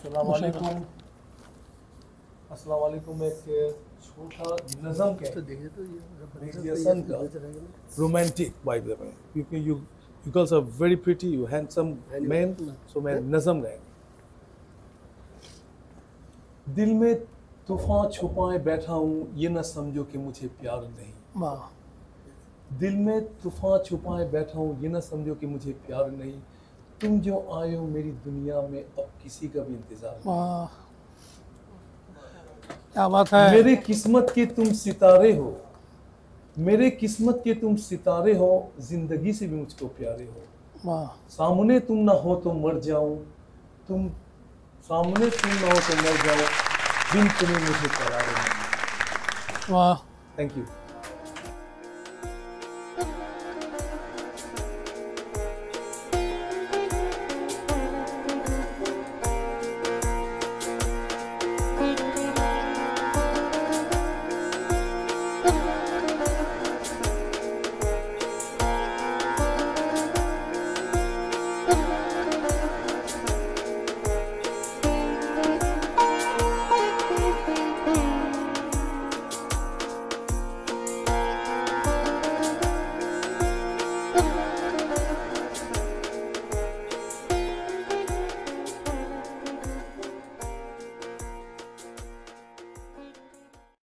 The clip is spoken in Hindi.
अस्सलाम अस्सलाम वालेकुम एक छोटा नज़म के देखे ये Media sun का romantic by the way क्योंकि you girls are very pretty you handsome men so मैं नज़म गाएँगे दिल में तूफ़ान छुपाए बैठा हूँ ये न समझो कि मुझे प्यार नहीं। दिल में तूफ़ान छुपाए बैठा हूँ ये न समझो कि मुझे प्यार नहीं। तुम जो आए हो मेरी दुनिया में अब किसी का भी इंतज़ार क्या बात है? मेरे किस्मत के तुम सितारे हो। मेरे किस्मत के तुम सितारे हो ज़िंदगी से भी मुझको प्यारे हो। सामने तुम ना हो तो मर जाऊँ। तुम सामने तुम ना हो तो मर जाओ बिन तुम्हें मुझे प्यारे वाह। Thank you